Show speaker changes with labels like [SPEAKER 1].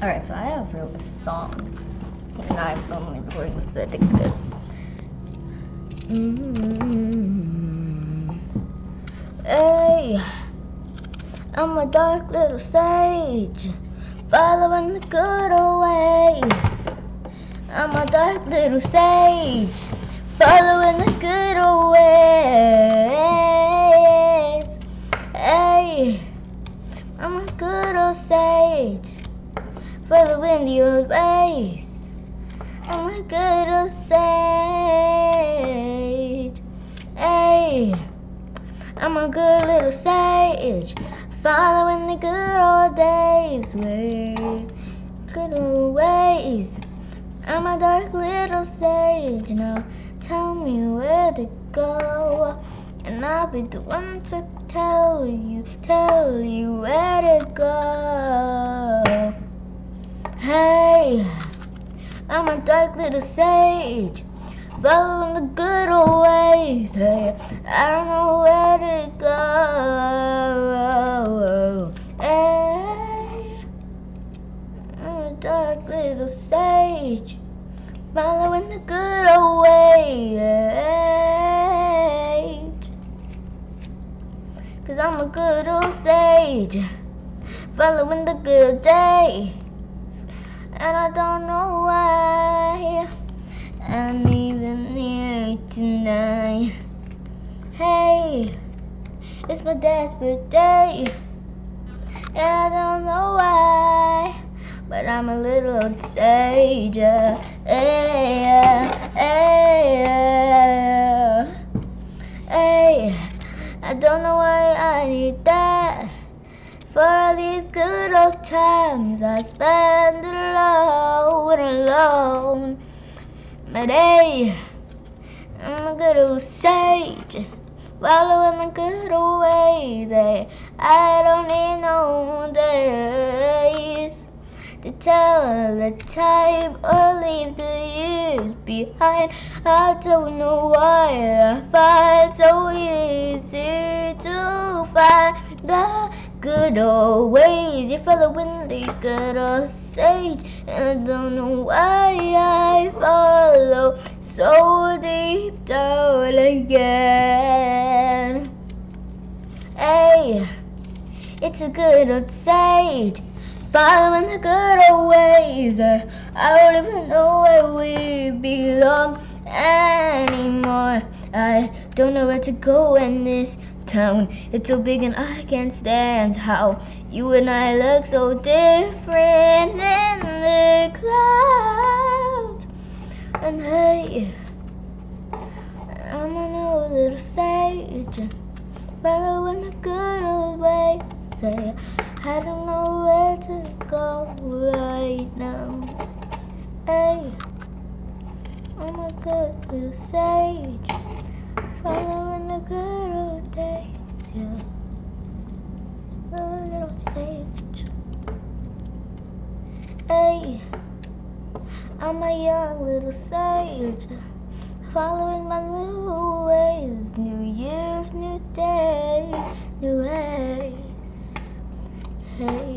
[SPEAKER 1] Alright, so I have wrote a song. And I'm only recording with the addicted. Mm-hmm. Hey, I'm a dark little sage, following the good old ways. I'm a dark little sage, following the good old ways. Hey, I'm a good old sage following the old ways. I'm a good old sage. Hey, I'm a good little sage, following the good old days, ways, good old ways. I'm a dark little sage, now tell me where to go, and I'll be the one to tell you, tell you where to go. Hey, I'm a dark little sage, following the good old ways. Hey, I don't know where to go. Hey, I'm a dark little sage, following the good old ways. Cause I'm a good old sage, following the good days and I don't know why it's my dad's birthday, and I don't know why, but I'm a little sage. Hey, hey, hey, I don't know why I need that. For all these good old times I spend alone, alone. But hey, I'm a good old sage, following the good old ways. I don't need no days to tell the time or leave the years behind. I don't know why I find so easy to find the good old ways. You're following the good old sage, and I don't know why I follow so deep down again. Hey, it's a good old sage, following the good old ways. Uh, I don't even know where we belong anymore. I don't know where to go in this town. It's so big and I can't stand how you and I look so different in the clouds. And hey, I'm an old little sage, following the good old ways. Say, I don't know where to go right now. Hey, I'm a good little sage, following the good old days. Yeah, a little sage. Hey, I'm a young little sage, following my little ways. New Year's, new day. Okay.